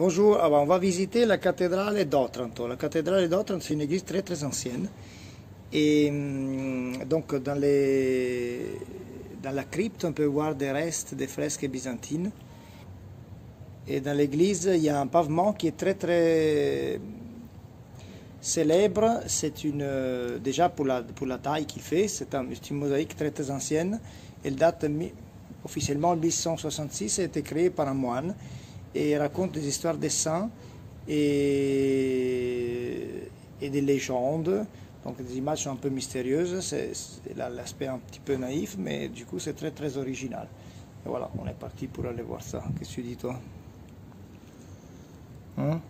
Bonjour, on va visiter la cathédrale d'Otranto. La cathédrale d'Otranto, c'est une église très très ancienne. Et hum, donc dans, la crypte, on peut voir des restes des fresques byzantines. Et dans l'église, il y a un pavement qui est très très célèbre. C'est une, déjà pour la, pour la taille qu'il fait, c'est une mosaïque très très ancienne. Elle date officiellement 1166, elle a été créée par un moine et raconte des histoires des saints et, et des légendes. Donc des images sont un peu mystérieuses, c'est l'aspect un petit peu naïf, mais du coup c'est très très original. Et voilà, on est parti pour aller voir ça. Qu'est-ce que tu dis toi? Hein?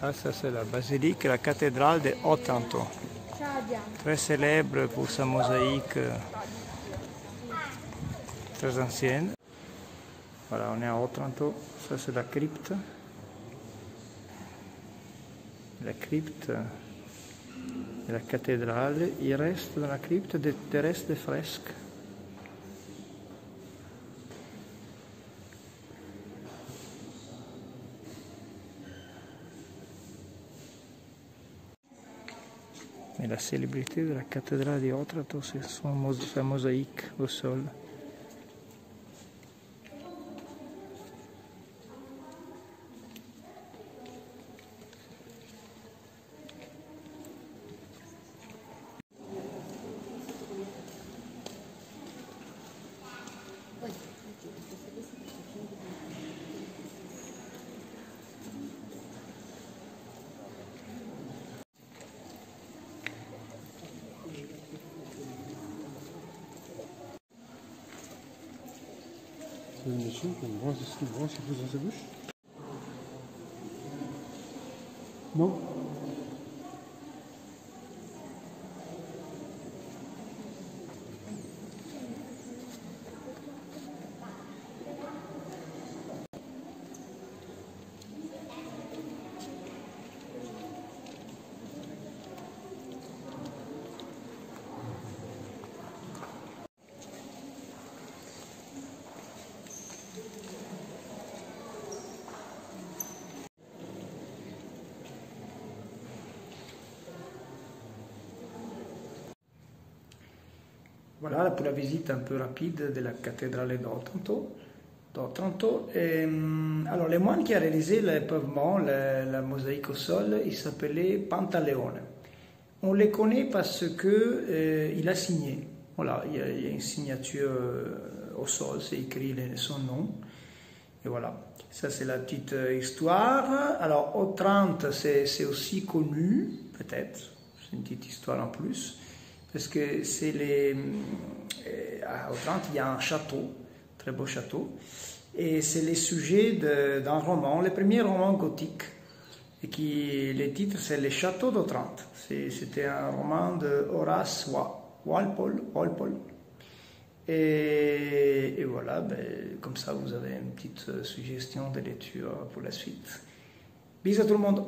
Ah, ça c'est la basilique, la cathédrale de Otranto. Très célèbre pour sa mosaïque très ancienne. Voilà, on est à Otranto, ça c'est la crypte. La crypte de la cathédrale, il reste dans la crypte restes de fresques. Et la célébrité de la cathédrale de Otranto, c'est sa mosaïque au sol. C'est une mission qu'on brosse, qu'on brosse et pose dans sa bouche? Non? Voilà pour la visite un peu rapide de la cathédrale d'Otranto. d'Otranto. Hum, alors, le moine qui a réalisé le pavement, la, mosaïque au sol, il s'appelait Pantaleone. On le connaît parce que euh, il a signé. Voilà, il y a, une signature euh, au sol, c'est écrit son nom. Et voilà, ça c'est la petite euh, histoire. Alors, Otrante, c'est aussi connu, peut-être, c'est une petite histoire en plus parce que c'est les euh, à Otrante il y a un château, très beau château, et c'est le sujet d'un roman, le premier roman gothique, et qui le titre c'est Le Château d'Otrante. C'était un roman de Horace Walpole. Walpole. Et, et, voilà, ben, comme ça vous avez une petite suggestion de lecture pour la suite. Bisous à tout le monde